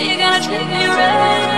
you're gonna treat me right.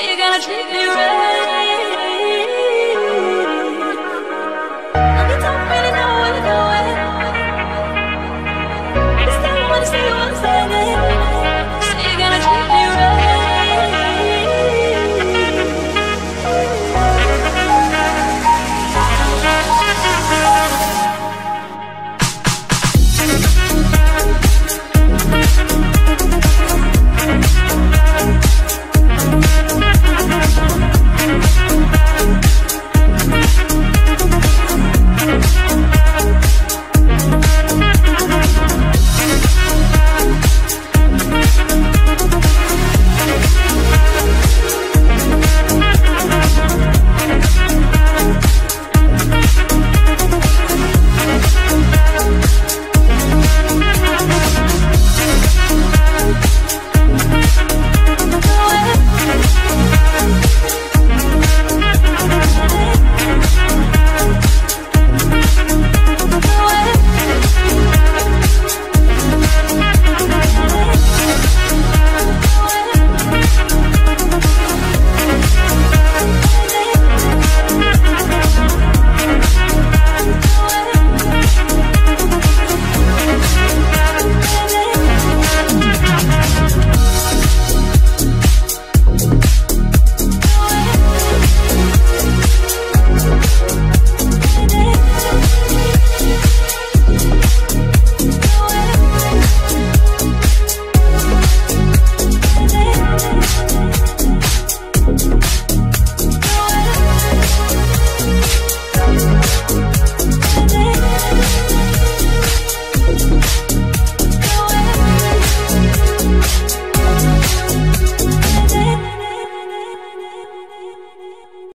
you're gonna treat me right. You don't really know what to do. Understand you understand it.